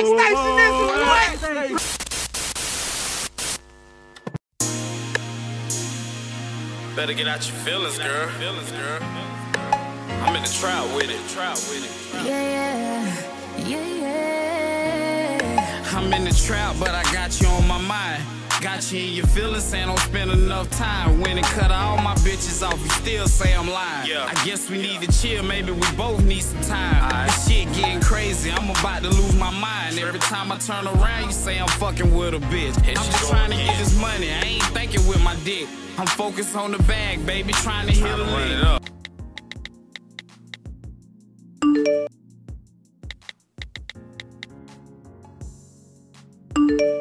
PlayStation is what? Better get out your feelings, girl. Feelings, girl. I'm in the trap with it. Trap with it. Yeah, yeah, yeah, yeah. I'm in the trap, but I got you on my mind. Got you in your feelings, saying don't spend enough time. When and cut all my bitches off, you still say I'm lying. Yeah. I guess we need to chill, maybe we both need some time. This shit getting crazy, I'm about to lose my mind. Every time I turn around, you say I'm fucking with a bitch. I'm just trying to get this money, I ain't thinking with my dick. I'm focused on the bag, baby, trying to hit a lick. it up.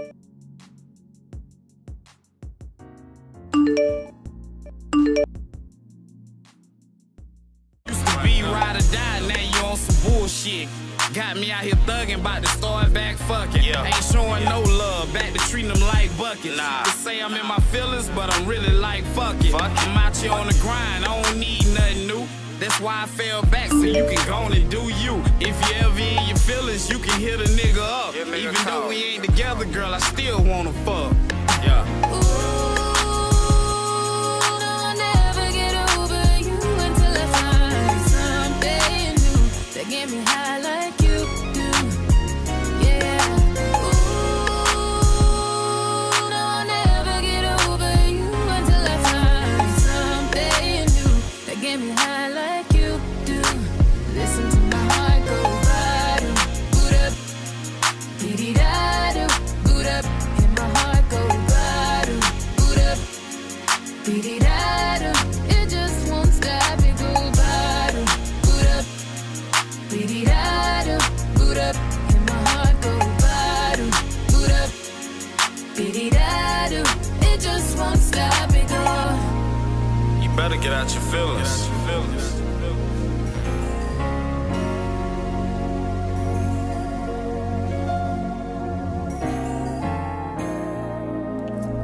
Used to be ride or die, now you on some bullshit. Got me out here thugging, about to start back fucking. Yeah. Ain't showing no love, back to treating them like buckets. Nah. They say I'm in my feelings, but I'm really like fuck it. Fuck it. I'm out here on the grind, I don't need nothing new. That's why I fell back, so you can go on and do you. If you ever in your feelings, you can hit a nigga up. Me Even though we ain't together, girl, I still wanna fuck. Me high like you just won't stop, it go. You better get out your feelings.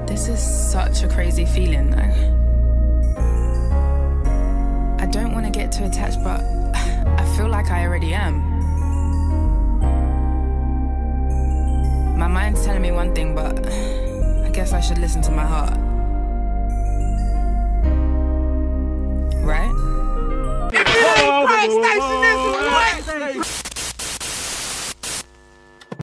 This is such a crazy feeling, though. I don't want to get too attached, but I feel like I already am. My mind's telling me one thing, but I guess I should listen to my heart. Right?